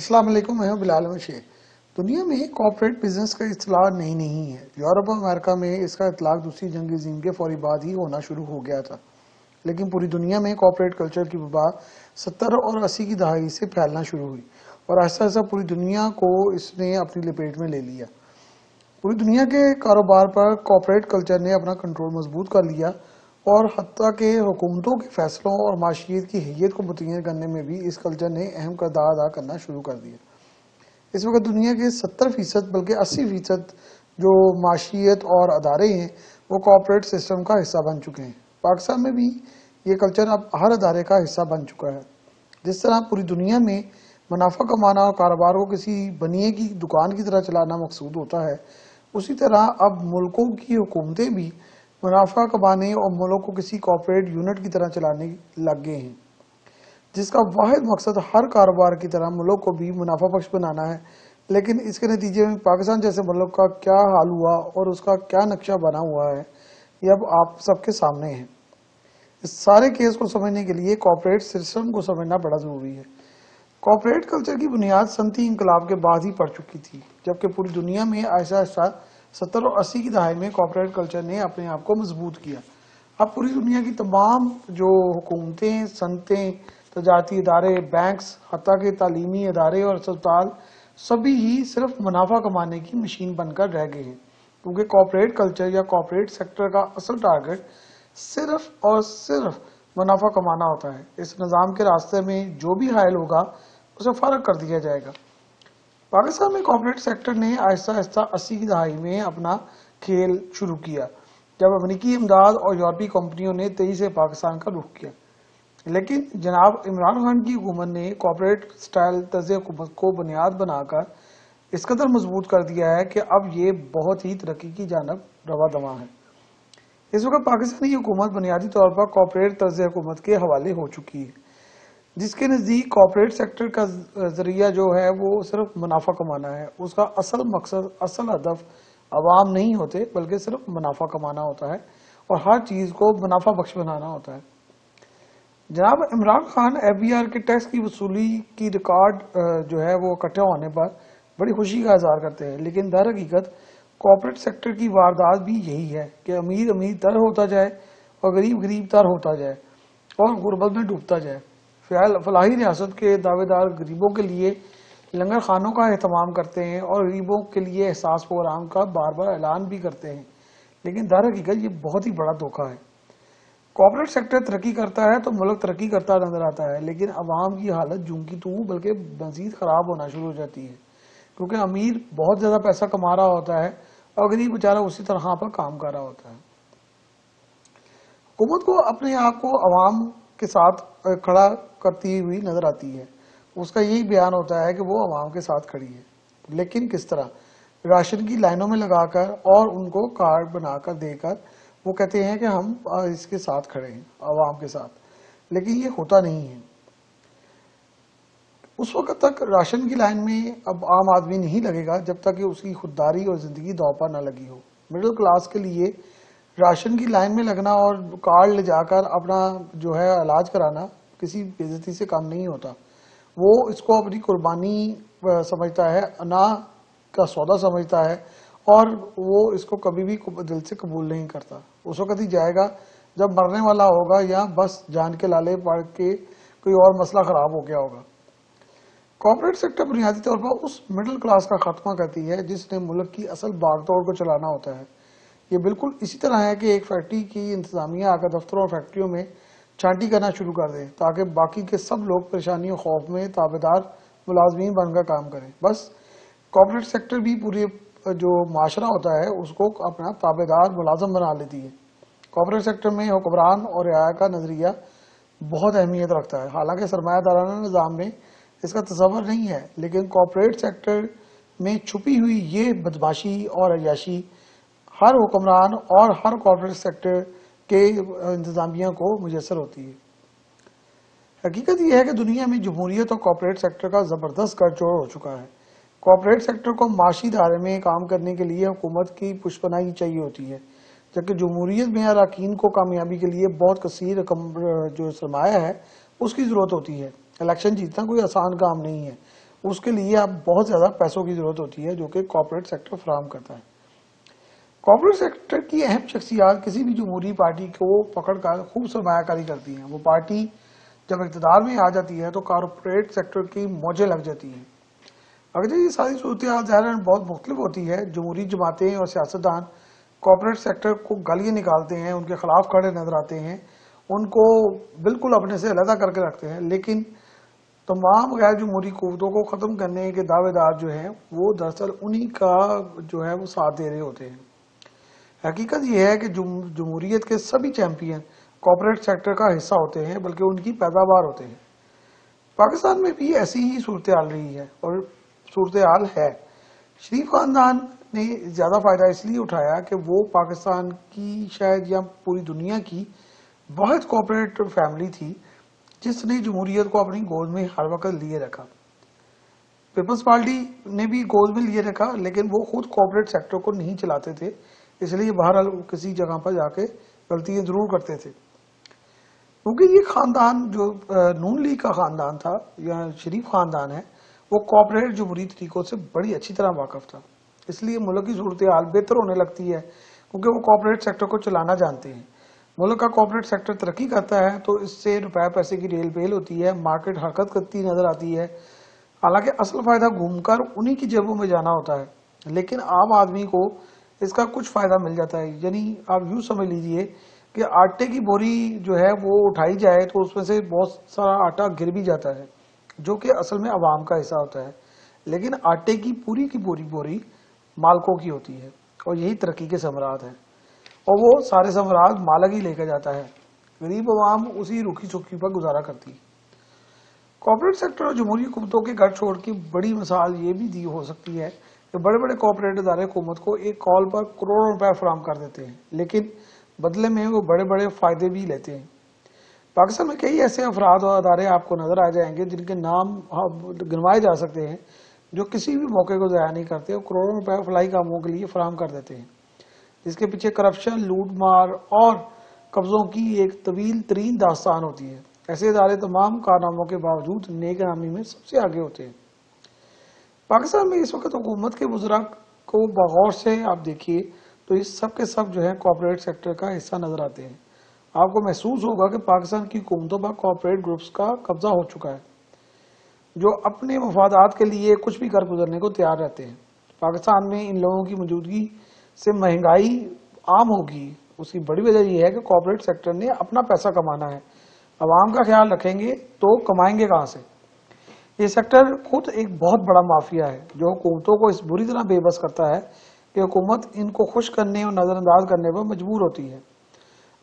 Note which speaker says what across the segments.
Speaker 1: अस्सलाम वालेकुम मैं हूँ बिलाल शेख दुनिया में कॉर्पोरेट बिज़नेस का इतलाक नहीं नहीं है। यूरोप और अमेरिका में इसका इतलाक दूसरी जंग अजीम के फौरी बाद ही होना शुरू हो गया था। लेकिन पूरी दुनिया में कॉर्पोरेट कल्चर की वबा सत्तर और अस्सी की दहाई से फैलना शुरू हुई और ऐसा ऐसा पूरी दुनिया को इसने अपनी लपेट में ले लिया। पूरी दुनिया के कारोबार पर कॉर्पोरेट कल्चर ने अपना कंट्रोल मज़बूत कर लिया और हती के हुकूमतों के फैसलों और माशियत की हैत को मुतन करने में भी इस कल्चर ने अहम करदार अदा करना शुरू कर दिया। इस वक्त दुनिया के सत्तर फ़ीसद बल्कि अस्सी फ़ीसद जो माशियत और अदारे हैं, वो कॉरपोरेट सिस्टम का हिस्सा बन चुके हैं। पाकिस्तान में भी ये कल्चर अब हर अदारे का हिस्सा बन चुका है। जिस तरह पूरी दुनिया में मुनाफा कमाना और कारोबार को किसी बनिए की दुकान की तरह चलाना मकसूद होता है, उसी तरह अब मुल्कों की हुकूमतें भी मुनाफा कमाने और मुल्क को किसी कॉरपोरेट यूनिट की तरह चलाने लग गए हैं, जिसका वाहिद मकसद हर कारोबार की तरह मुल्क को भी मुनाफा बख्श बनाना है। लेकिन इसके नतीजे में पाकिस्तान जैसे मुल्क का क्या हाल हुआ और उसका क्या नक्शा बना हुआ है, ये अब आप सबके सामने है। इस सारे केस को समझने के लिए कॉपरेट सिस्टम को समझना बड़ा ज़रूरी है। कॉपरेट कल्चर की बुनियाद सनती इंकलाब के बाद ही पड़ चुकी थी, जबकि पूरी दुनिया में ऐसा ऐसा सत्तर और अस्सी की दहाई में कॉपरेट कल्चर ने अपने आप को मज़बूत किया। अब पूरी दुनिया की तमाम जो हुकूमतें सनतें तजारती इदारे बैंक्स हती के तालीमी इदारे और अस्पताल, सभी ही सिर्फ़ मुनाफा कमाने की मशीन बनकर रह गए हैं। क्योंकि कॉपरेट कल्चर या कॉपरेट सेक्टर का असल टारगेट सिर्फ़ और सिर्फ़ मुनाफा कमाना होता है। इस निज़ाम के रास्ते में जो भी हायल होगा, उसे फ़र्क कर दिया जाएगा। पाकिस्तान में कॉर्पोरेट सेक्टर ने आहिस्ता आहिस्ता अस्सी की दहाई में अपना खेल शुरू किया, जब अमरीकी इमदाद और यूरोपीय कंपनियों ने तेज़ी से पाकिस्तान का रुख किया। लेकिन जनाब इमरान खान की हुकूमत ने कॉर्पोरेट स्टाइल तर्ज को बुनियाद बनाकर इस कदर मज़बूत कर दिया है कि अब ये बहुत ही तरक्की की जानब रवा दवा है। इस वक्त पाकिस्तानी हुकूमत बुनियादी तौर पर कॉर्पोरेट तर्ज हुकूमत के हवाले हो चुकी है। जिसके नज़दीक कॉपरेट सेक्टर का ज़रिया जो है, वो सिर्फ़ मुनाफा कमाना है। उसका असल मकसद, असल हदफ आवाम नहीं होते, बल्कि सिर्फ़ मुनाफा कमाना होता है और हर चीज़ को मुनाफा बख्श बनाना होता है। जनाब इमरान खान एफ़ के टैक्स की वसूली की रिकॉर्ड जो है, वो इकट्ठा होने पर बड़ी खुशी का इजहार करते हैं। लेकिन दर हकीकत कॉपरेट सेक्टर की वारदात भी यही है कि अमीर अमीर तर होता जाए और गरीब गरीब तर होता जाए और गुर्बत में डूबता जाए। फलाही रियासत के दावेदार गरीबों के लिए लंगर खानों का अहतमाम करते हैं और गरीबों के लिए एहसास प्रोग्राम का बार बार ऐलान भी करते हैं। लेकिन दर हकीकत ये बहुत ही बड़ा धोखा है। कॉपोरेट सेक्टर तरक्की करता है तो मुल्क तरक्की करता नज़र आता है, लेकिन अवाम की हालत जूं की तू बल्कि मजीद खराब होना शुरू हो जाती है। क्योंकि अमीर बहुत ज़्यादा पैसा कमा रहा होता है और गरीब बेचारा उसी तरह पर काम कर रहा होता है। हुकूमत को अपने आप को अवाम के साथ खड़ा करती हुई नज़र आती है। उसका यही बयान होता है कि वो आवाम के साथ खड़ी है। लेकिन किस तरह? राशन की लाइनों में लगाकर और उनको कार्ड बनाकर देकर वो कहते हैं कि हम इसके साथ खड़े हैं आवाम के साथ। लेकिन ये होता नहीं है। उस वक्त तक राशन की लाइन में अब आम आदमी नहीं लगेगा जब तक कि उसकी खुददारी और ज़िंदगी दौ पर न लगी हो। मिडिल क्लास के लिए राशन की लाइन में लगना और कार्ड ले जाकर अपना जो है इलाज कराना किसी बेजती से काम नहीं होता। वो इसको अपनी कुर्बानी समझता है अना का सौदा समझता है और वो इसको कभी भी दिल से कबूल नहीं करता। उस वक्त ही जाएगा, जब मरने वाला होगा या बस जान के लाले पड़ के कोई और मसला खराब हो गया होगा। कॉर्पोरेट सेक्टर बुनियादी तौर पर उस मिडिल क्लास का खात्मा करती है, जिसने मुल्क की असल बागदौड़ को चलाना होता है। ये बिल्कुल इसी तरह है कि एक फैक्ट्री की इंतजामिया आकर दफ्तरों और फैक्ट्रियों में छांटी करना शुरू कर दें, ताकि बाकी के सब लोग परेशानी और खौफ में ताबेदार, मुलाजमीन बनकर काम करें। बस कॉपोरेट सेक्टर भी पूरे, जो माशरा होता है, उसको अपना ताबेदार, मुलाजम बना लेती है। कॉपोरेट सेक्टर में हुक्मरान और रियाया का नज़रिया बहुत अहमियत रखता है। हालाँकि सरमादाराना निज़ाम में इसका तस्वर नहीं है, लेकिन कॉपोरेट सेक्टर में छुपी हुई ये बदमाशी और अयाशी हर हुक्मरान और हर कॉपोरेट सेक्टर के इंतजामिया को मुयसर होती है। हकीकत यह है कि दुनिया में जमहूरियत और कॉपोरेट सेक्टर का ज़बरदस्त गठजोड़ हो चुका है। कॉपोरेट सेक्टर को माशी दायरे में काम करने के लिए हुकूमत की पुष्पनाई चाहिए होती है, जबकि जमहूरियत में अरकान को कामयाबी के लिए बहुत कसर जो सरमाया है, उसकी ज़रूरत होती है। इलेक्शन जीतना कोई आसान काम नहीं है। उसके लिए अब बहुत ज़्यादा पैसों की ज़रूरत होती है, जो कि कॉपोरेट सेक्टर फ्राहम करता है। कॉपोरेट सेक्टर की अहम शख्सियात किसी भी जमहूरी पार्टी को पकड़कर खूब सरमाकारी करती हैं। वो पार्टी जब इकतदार में आ जाती है तो कॉरपोरेट सेक्टर की मौजें लग जाती हैं। अगर ये सारी सूरत ज़ाहिर बहुत मुख्तलिफ़ होती है। जमहूरी जमातें और सियासतदान कॉरपोरेट सेक्टर को गलिए निकालते हैं, उनके खिलाफ खड़े नज़र आते हैं, उनको बिल्कुल अपने से अलहदा करके रखते हैं। लेकिन तमाम गैर जमहूरी कुतों को ख़त्म करने के दावेदार जो हैं, वो दरअसल उन्हीं का जो है, वो साथ दे रहे होते हैं। हकीकत यह है कि जमहूरियत के सभी चैंपियन कॉपोरेट सेक्टर का हिस्सा होते हैं, बल्कि उनकी पैदावार होते हैं। पाकिस्तान में भी ऐसी ही सूरत हाल रही है और सूरत हाल है। शरीफ खानदान ने ज़्यादा फ़ायदा इसलिए उठाया कि वो पाकिस्तान की शायद या पूरी दुनिया की बहुत कॉपोरेट फैमिली थी, जिसने जमहूरियत को अपनी गोद में हर वक्त लिए रखा। पीपल्स पार्टी ने भी गोद में लिए रखा, लेकिन वो खुद कॉपोरेट सेक्टर को नहीं चलाते थे। इसलिए बाहर किसी जगह पर जाके गलतियाँ ज़रूर करते थे। क्योंकि ये खानदान जो नून लीग का खानदान था, या शरीफ खानदान है, वो कॉपरेट जमहूरी तरीकों से बड़ी अच्छी तरह वाकफ था। इसलिए मुल्क की सूरत हाल बेहतर होने लगती है, क्योंकि वो कॉपरेट सेक्टर को चलाना जानते हैं। मुल्क का कॉपरेट सेक्टर तरक्की करता है तो इससे रुपए पैसे की रेल बेल होती है मार्केट हरकत करती नज़र आती है। हालाँकि असल फ़ायदा घूमकर उन्हीं की जेबों में जाना होता है, लेकिन आम आदमी को इसका कुछ फ़ायदा मिल जाता है। यानी आप यूँ समझ लीजिए कि आटे की बोरी जो है वो उठाई जाए तो उसमें से बहुत सारा आटा गिर भी जाता है, जो कि असल में आवाम का हिस्सा होता है। लेकिन आटे की पूरी की पूरी बोरी मालकों की होती है और यही तरक्की के समरात है। और वो सारे समरात मालक ही लेकर जाता है। गरीब आवाम उसी रुखी सुखी पर गुजारा करती है। सेक्टर और जमहूरी हुकूमतों के घर छोड़ की बड़ी मिसाल ये भी दी हो सकती है कि बड़े बड़े कॉपोरेट इदारे हुकूमत को एक कॉल पर करोड़ों रुपए फराम कर देते हैं, लेकिन बदले में वो बड़े बड़े फ़ायदे भी लेते हैं। पाकिस्तान में कई ऐसे अफराद और अदारे आपको नज़र आ जाएँगे जिनके नाम गिनवाए जा सकते हैं, जो किसी भी मौके को ज़ाया नहीं करते और करोड़ों रुपए फलाई कामों के लिए फराम कर देते हैं। जिसके पीछे करप्शन लूट मार और कब्जों की एक तवील तरीन दास्तान होती है। ऐसे इदारे तमाम कारनामों के बावजूद नेक नामी में सबसे आगे होते हैं। पाकिस्तान में इस वक्त हुकूमत के बुज़ुर्ग को बगौर से आप देखिए तो इस सब के सब जो है कॉपोरेट सेक्टर का हिस्सा नज़र आते हैं। आपको महसूस होगा कि पाकिस्तान की हुकूमतों पर कॉपोरेट ग्रुप्स का कब्जा हो चुका है, जो अपने मफादात के लिए कुछ भी कर गुजरने को तैयार रहते हैं। पाकिस्तान में इन लोगों की मौजूदगी से महँगाई आम होगी। उसकी बड़ी वजह यह है कि कॉपोरेट सेक्टर ने अपना पैसा कमाना है। आवाम का ख्याल रखेंगे तो कमाएँगे कहाँ से? ये सेक्टर खुद एक बहुत बड़ा माफिया है, जो हुकूमतों को इस बुरी तरह बेबस करता है कि हुकूमत इनको खुश करने और नज़रअंदाज करने पर मजबूर होती है।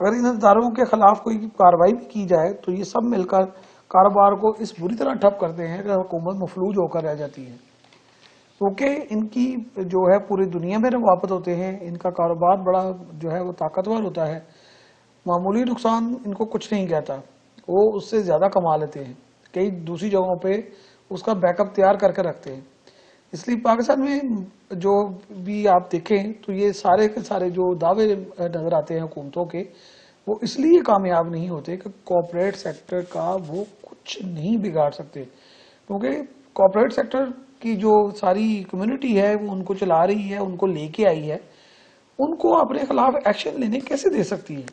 Speaker 1: अगर इन इदारों के खिलाफ कोई कार्रवाई भी की जाए तो ये सब मिलकर कारोबार को इस बुरी तरह ठप करते हैं कि हुकूमत मफलूज होकर रह जाती है। क्योंकि इनकी जो है पूरी दुनिया में रवापत होते हैं, इनका कारोबार बड़ा जो है वो ताकतवर होता है। मामूली नुकसान इनको कुछ नहीं कहता, वो उससे ज़्यादा कमा लेते हैं। कई दूसरी जगहों पे उसका बैकअप तैयार करके रखते हैं। इसलिए पाकिस्तान में जो भी आप देखें तो ये सारे के सारे जो दावे नज़र आते हैं हुकूमतों के, वो इसलिए कामयाब नहीं होते कि कॉरपोरेट सेक्टर का वो कुछ नहीं बिगाड़ सकते। क्योंकि कॉरपोरेट सेक्टर की जो सारी कम्युनिटी है, वो उनको चला रही है, उनको लेके आई है, उनको अपने खिलाफ एक्शन लेने कैसे दे सकती है?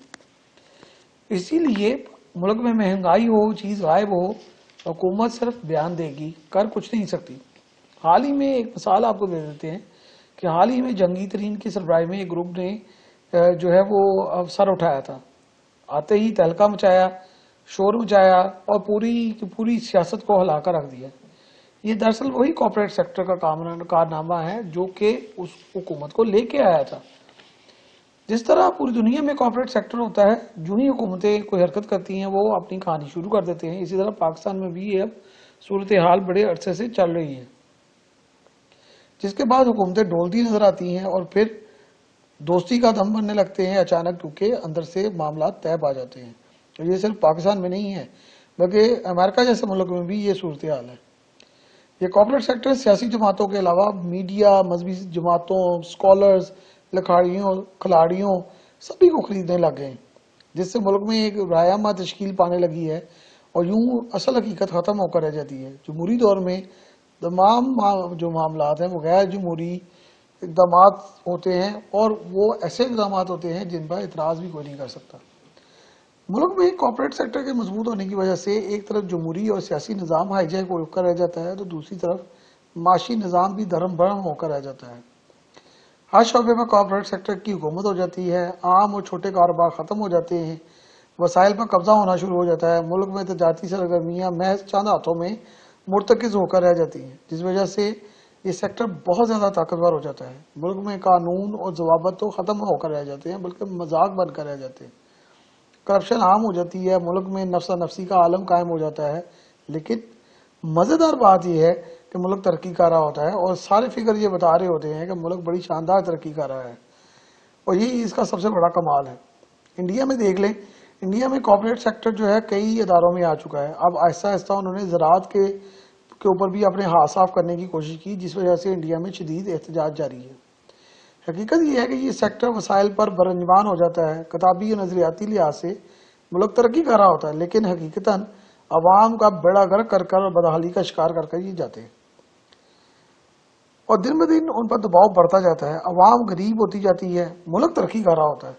Speaker 1: इसीलिए मुल्क में महँगाई हो, चीज़ गायब हो हुकूमत सिर्फ़ बयान देगी, कर कुछ नहीं सकती। हाल ही में एक मिसाल आपको दे देते हैं कि हाल ही में जंगी तरीन की सरबराही में एक ग्रुप ने जो है वो सर उठाया था। आते ही तहलका मचाया, शोर मचाया और पूरी की पूरी सियासत को हिलाकर रख दिया। ये दरअसल वही कॉरपोरेट सेक्टर का कारनामा है जो कि उस हुकूमत को लेके आया था। जिस तरह पूरी दुनिया में कॉरपोरेट सेक्टर होता है, जो ही हुकूमतें कोई हरकत करती हैं, वो अपनी कहानी शुरू कर देते हैं। इसी तरह पाकिस्तान में भी ये अब सूरत हाल बड़े अरसे से चल रही है। जिसके बाद हुकूमतें डोलती नज़र आती हैं और फिर दोस्ती का दम बनने लगते हैं, अचानक क्योंकि अंदर से मामला तय पा जाते हैं। तो ये सिर्फ़ पाकिस्तान में नहीं है, बल्कि अमेरिका जैसे मुल्क में भी ये सूरत हाल है। ये कॉपोरेट सेक्टर सियासी जमातों के अलावा मीडिया मजहबी जमातों स्कॉलर्स लखाड़ियों खिलाड़ियों, सभी को खरीदने लग गए। जिससे मुल्क में एक रायामा तश्कील पाने लगी है और यूँ असल हकीकत खत्म होकर रह जाती है। जमहूरी दौर में तमाम जो मामला हैं, वो गैर जमहूरी इकदाम होते हैं और वो ऐसे इकदाम होते हैं जिन पर इतराज़ भी कोई नहीं कर सकता। मुल्क में कॉपोरेट सेक्टर के मज़बूत होने की वजह से एक तरफ़ जमहूरी और सियासी निज़ाम हाईजैक होकर रह जाता है तो दूसरी तरफ़ माशी निज़ाम भी धर्म भरम होकर रह जाता है। हर शोबे में कॉपोरेट सेक्टर की हुकूमत हो जाती है, आम और छोटे कारोबार ख़त्म हो जाते हैं। वसाइल पर कब्जा होना शुरू हो जाता है। मुल्क में तजारती सरगर्मियाँ, महज चंद हाथों में मुरतकज़ होकर रह जाती हैं, जिस वजह से ये सेक्टर बहुत ज़्यादा ताकतवर हो जाता है। मुल्क में कानून और जवाबत तो ख़त्म होकर रह जाते हैं, बल्कि मज़ाक बनकर रह जाते हैं। करप्शन आम हो जाती है, मुल्क में नफसा नफसी का आलम कायम हो जाता है। लेकिन मज़ेदार बात यह है कि मुल्क तरक्की कर रहा होता है और सारे फिगर ये बता रहे होते हैं कि मुल्क बड़ी शानदार तरक्की कर रहा है। और यही इसका सबसे बड़ा कमाल है। इंडिया में देख लें, इंडिया में कॉपोरेट सेक्टर जो है कई इदारों में आ चुका है। अब आहिस्ता आहिस्ता उन्होंने ज़रात के के ऊपर भी अपने हाथ साफ़ करने की कोशिश की, जिस वजह से इंडिया में शदीद एहतजाज जारी है। हकीकत यह है कि ये सेक्टर वसाइल पर बरंजमान हो जाता है किताबी नजरियाती लिहाज से मुल्क तरक्की कर रहा होता है, लेकिन हकीकता अवाम का बेड़ा गर्क कर कर बदहाली का शिकार कर कर ये जाते हैं। और दिन ब दिन उन पर दबाव बढ़ता जाता है अवाम गरीब होती जाती है मुल्क तरक्की कर रहा होता है।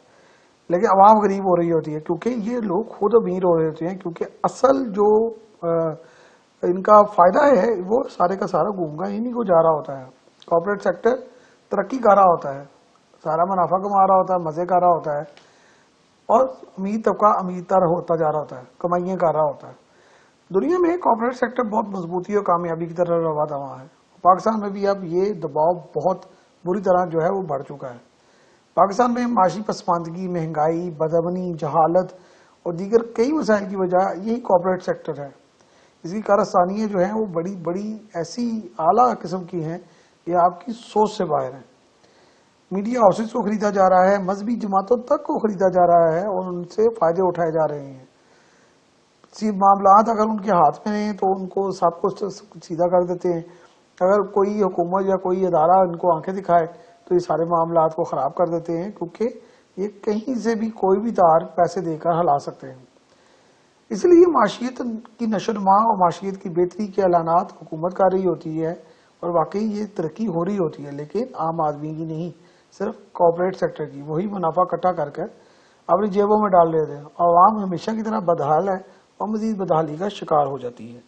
Speaker 1: लेकिन अवाम गरीब हो रही होती है क्योंकि ये लोग खुद अमीर हो रहे होते हैं क्योंकि असल जो आ, इनका फ़ायदा है वो सारे का सारा घूमगा इन्हीं को जा रहा होता है। कॉपोरेट सेक्टर तरक्की कर रहा होता है सारा मुनाफा कमा रहा होता है मज़े कर रहा होता है और अमीर तबका अमीरतर होता जा रहा होता है कमाइयाँ कर रहा होता है। दुनिया में कॉपोरेट सेक्टर बहुत मजबूती और कामयाबी की तरह रवा दवा है। पाकिस्तान में भी अब ये दबाव बहुत बुरी तरह जो है वो बढ़ चुका है। पाकिस्तान में माशी पसमानदगी महँगाई, बदमनी, जहालत और दीगर कई मसाइल की वजह यही कॉपोरेट सेक्टर है। इसकी कारस्तानियाँ जो हैं वो बड़ी बड़ी ऐसी आला किस्म की हैं ये आपकी सोच से बाहर है। मीडिया हाउसेज को खरीदा जा रहा है, मजहबी जमातों तक को खरीदा जा रहा है और उनसे फ़ायदे उठाए जा रहे हैं। मामला अगर उनके हाथ में हैं तो उनको सब कुछ सीधा कर देते हैं। अगर कोई हुकूमत या कोई अदारा इनको आँखें दिखाए तो ये सारे मामला को ख़राब कर देते हैं, क्योंकि ये कहीं से भी कोई भी तार पैसे देकर हला सकते हैं। इसलिए माशियत की नशोनमा और माशियत की बेहतरी के ऐलानात हुकूमत कर रही होती है, और वाकई ये तरक्की हो रही होती है, लेकिन आम आदमी की नहीं, सिर्फ़ कॉपोरेट सेक्टर की, वही मुनाफा इकट्ठा करके अपनी जेबों में डाल लेते हैं। आवाम हमेशा की तरह बदहाल है, और मजीद बदहाली का शिकार हो जाती है।